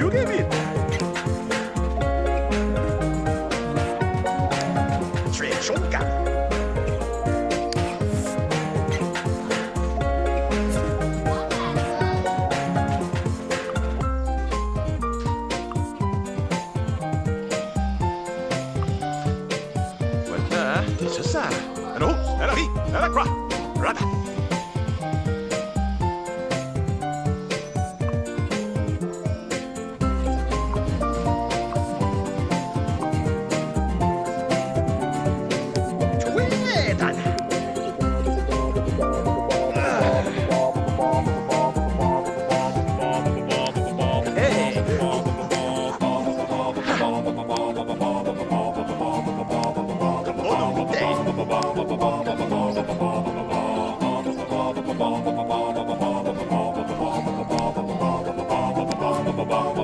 Era Shugabit. Trechonka.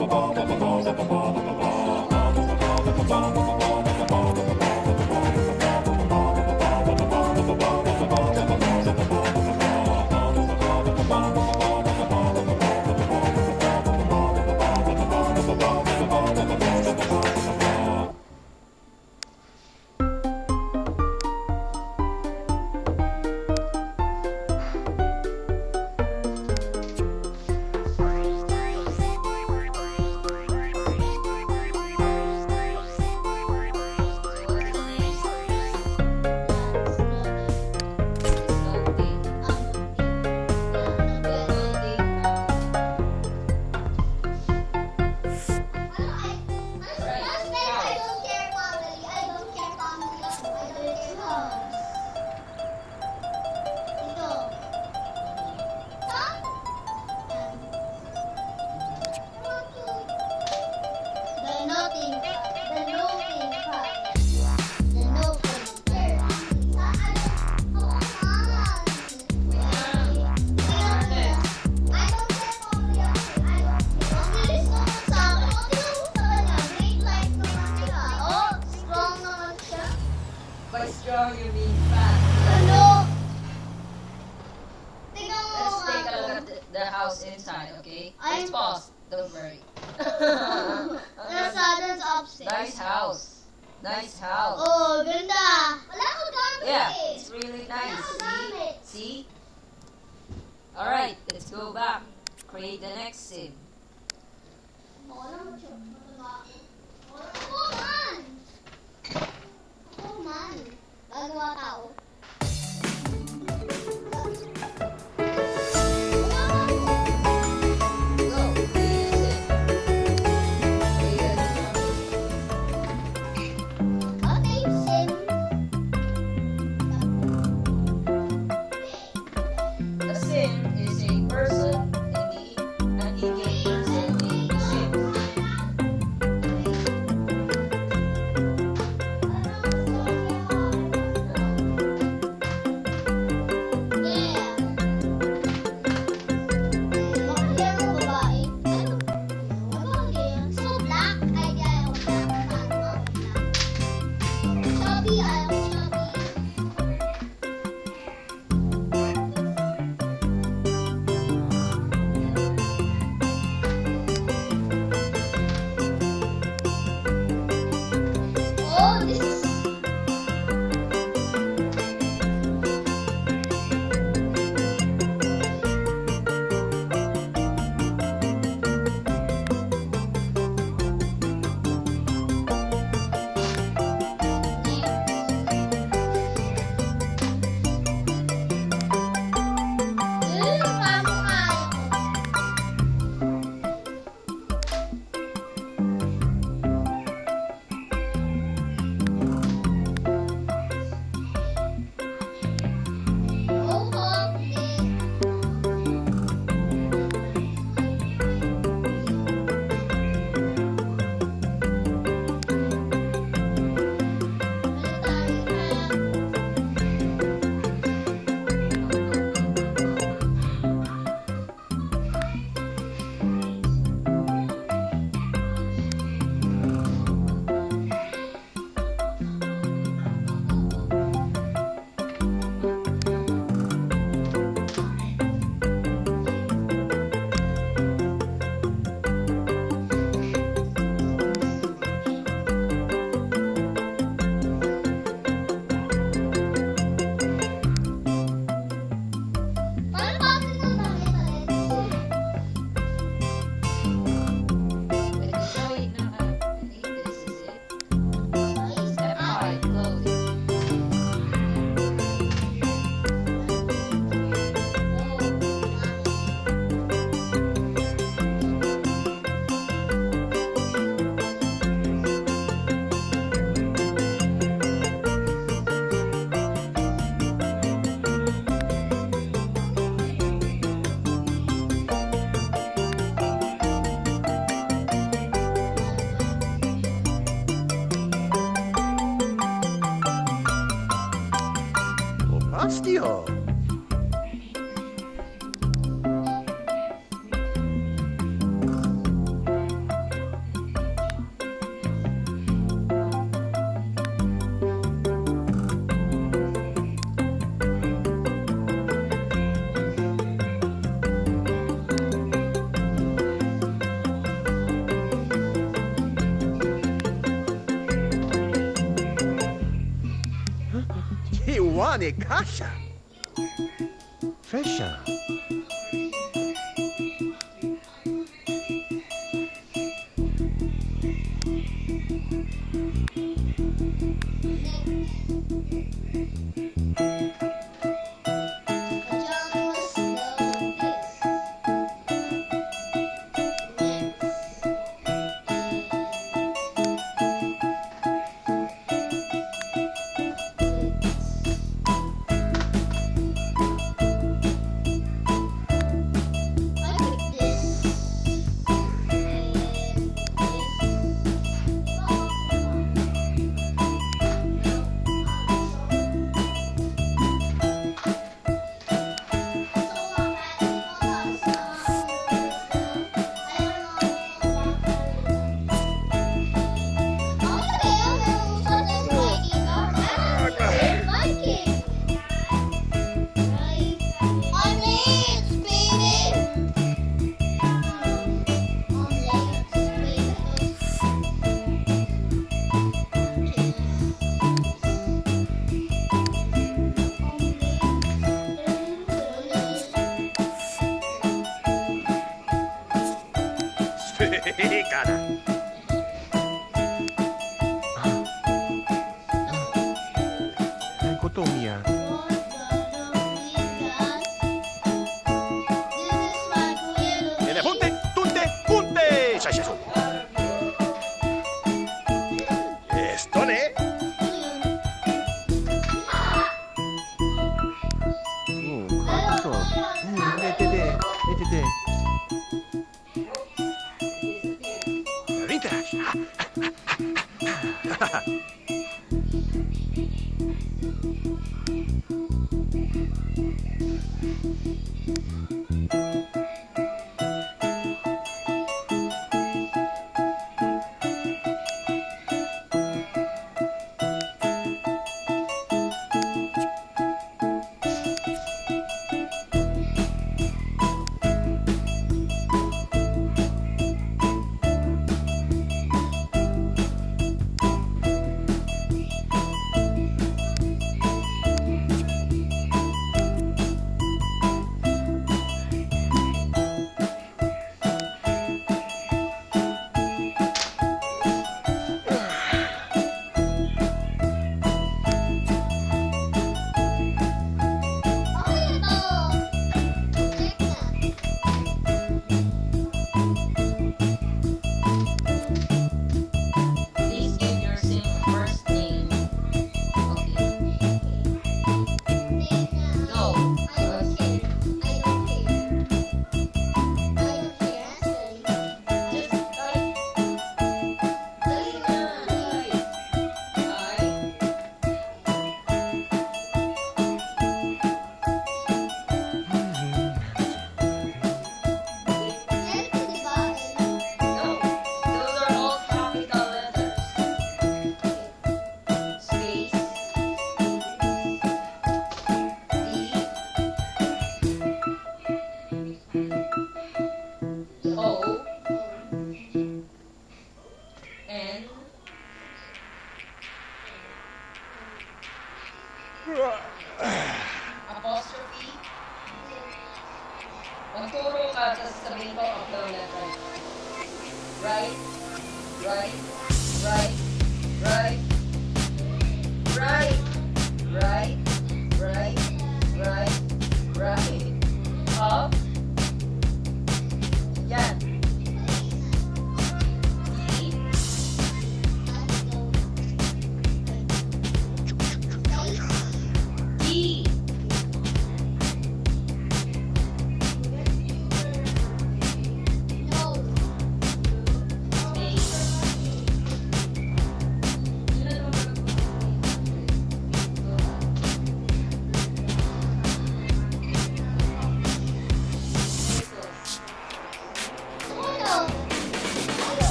By That's upstairs. nice house. Nice house. Oh, ganda. Wala ko gamit Yeah, eh. it's really nice. Wala See? gamit. See? Alright, let's go back. Create the next sim. Wala mo siya. Ako man. Ako man. Gagawa tao. Iwane Kasha. Fesha. day.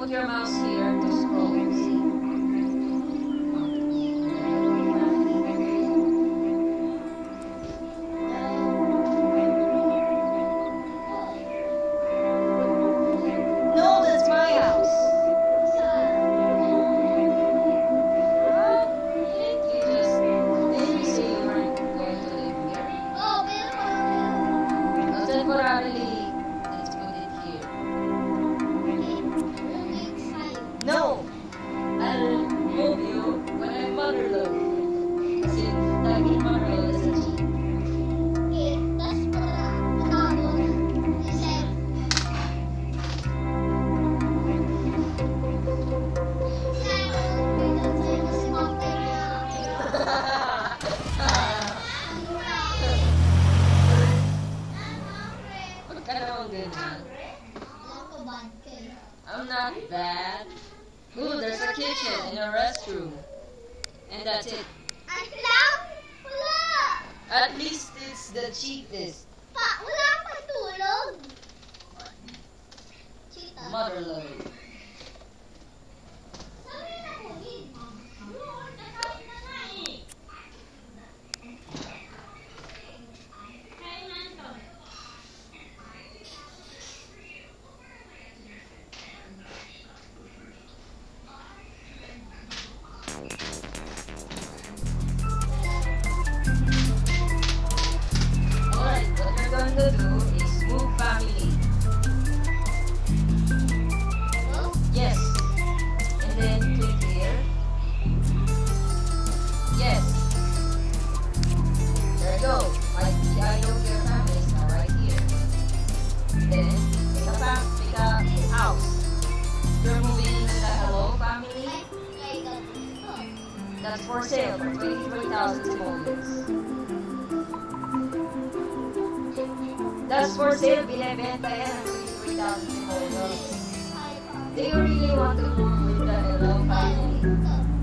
with your mouse here. sale for 23,000 simoleons. That's for sale, binibenta yan ang 23,000 simoleons. Do you really want to move with the hello family?